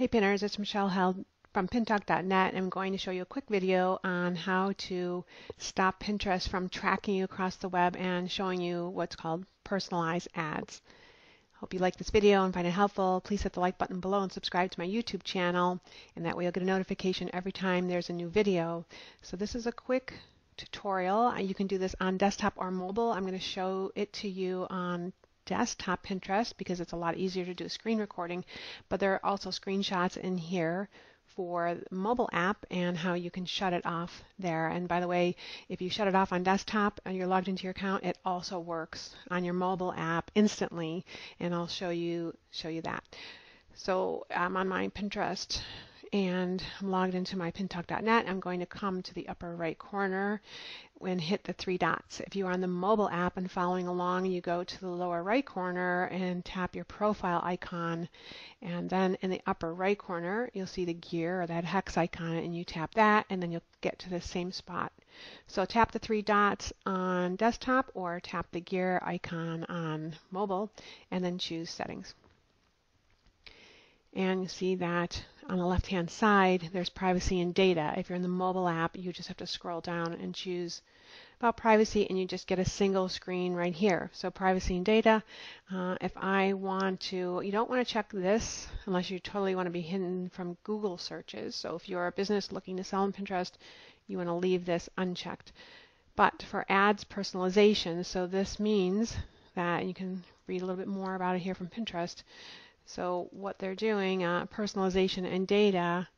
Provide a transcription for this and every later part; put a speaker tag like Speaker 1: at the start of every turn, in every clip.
Speaker 1: Hey Pinners, it's Michelle Held from pintalk.net. I'm going to show you a quick video on how to stop Pinterest from tracking you across the web and showing you what's called personalized ads. Hope you like this video and find it helpful. Please hit the like button below and subscribe to my YouTube channel and that way you'll get a notification every time there's a new video. So this is a quick tutorial. You can do this on desktop or mobile. I'm going to show it to you on desktop Pinterest because it's a lot easier to do a screen recording, but there are also screenshots in here for mobile app and how you can shut it off there. And by the way, if you shut it off on desktop and you're logged into your account, it also works on your mobile app instantly, and I'll show you show you that. So I'm on my Pinterest and I'm logged into my pintalk.net. I'm going to come to the upper right corner and hit the three dots. If you are on the mobile app and following along, you go to the lower right corner and tap your profile icon. And then in the upper right corner, you'll see the gear or that hex icon, and you tap that, and then you'll get to the same spot. So tap the three dots on desktop or tap the gear icon on mobile, and then choose settings. And you see that on the left hand side, there's privacy and data. If you're in the mobile app, you just have to scroll down and choose about privacy and you just get a single screen right here. So privacy and data, uh, if I want to, you don't want to check this unless you totally want to be hidden from Google searches. So if you're a business looking to sell on Pinterest, you want to leave this unchecked. But for ads personalization, so this means that you can read a little bit more about it here from Pinterest. So what they're doing, uh, personalization and data,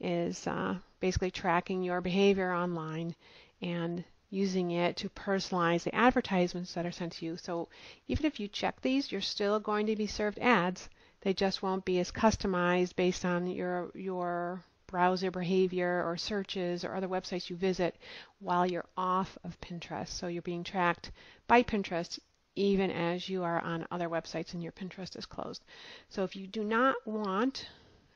Speaker 1: is uh, basically tracking your behavior online and using it to personalize the advertisements that are sent to you. So even if you check these, you're still going to be served ads. They just won't be as customized based on your your browser behavior or searches or other websites you visit while you're off of Pinterest. So you're being tracked by Pinterest even as you are on other websites and your Pinterest is closed. So if you do not want,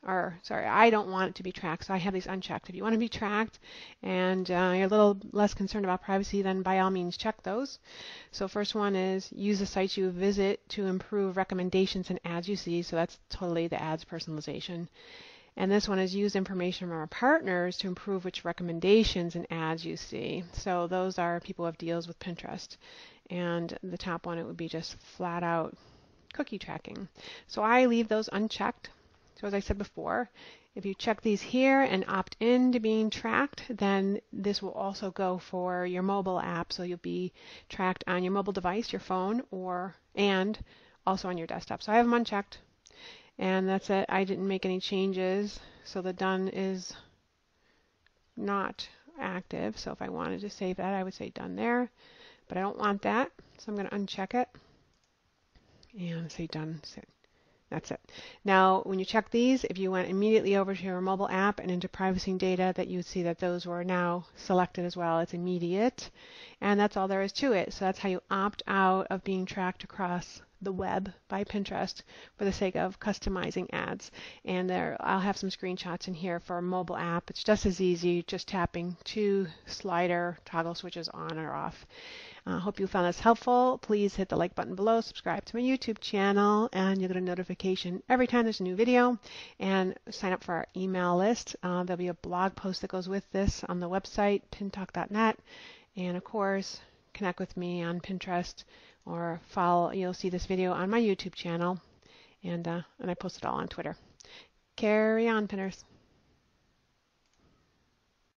Speaker 1: or sorry, I don't want it to be tracked, so I have these unchecked. If you want to be tracked and uh, you're a little less concerned about privacy, then by all means check those. So first one is use the sites you visit to improve recommendations and ads you see. So that's totally the ads personalization. And this one is use information from our partners to improve which recommendations and ads you see. So those are people who have deals with Pinterest. And the top one, it would be just flat out cookie tracking. So I leave those unchecked. So as I said before, if you check these here and opt in to being tracked, then this will also go for your mobile app. So you'll be tracked on your mobile device, your phone, or and also on your desktop. So I have them unchecked and that's it. I didn't make any changes, so the done is not active. So if I wanted to save that, I would say done there, but I don't want that, so I'm going to uncheck it and say done. That's it. Now, when you check these, if you went immediately over to your mobile app and into privacy data, that you would see that those were now selected as well. It's immediate, and that's all there is to it. So that's how you opt out of being tracked across the web by Pinterest for the sake of customizing ads. And there, I'll have some screenshots in here for a mobile app. It's just as easy, just tapping two slider toggle switches on or off. I uh, hope you found this helpful. Please hit the like button below, subscribe to my YouTube channel, and you'll get a notification every time there's a new video. And sign up for our email list. Uh, there'll be a blog post that goes with this on the website, pintalk.net. And of course, connect with me on Pinterest or follow. You'll see this video on my YouTube channel, and uh, and I post it all on Twitter. Carry on, pinners.